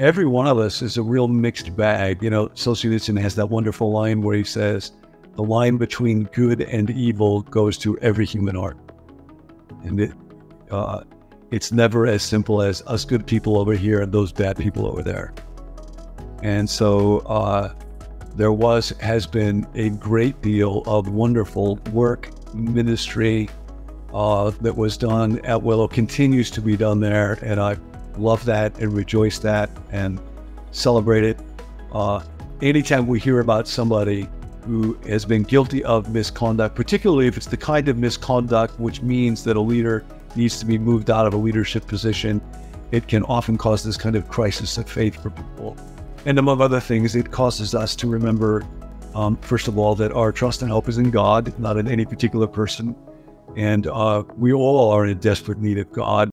every one of us is a real mixed bag. You know, Solzhenitsyn has that wonderful line where he says, the line between good and evil goes to every human art. And it, uh, it's never as simple as us good people over here and those bad people over there. And so uh, there was, has been a great deal of wonderful work, ministry uh, that was done at Willow, continues to be done there. And I love that and rejoice that and celebrate it. Uh, anytime we hear about somebody who has been guilty of misconduct, particularly if it's the kind of misconduct which means that a leader needs to be moved out of a leadership position, it can often cause this kind of crisis of faith for people. And among other things, it causes us to remember, um, first of all, that our trust and hope is in God, not in any particular person. And uh, we all are in desperate need of God.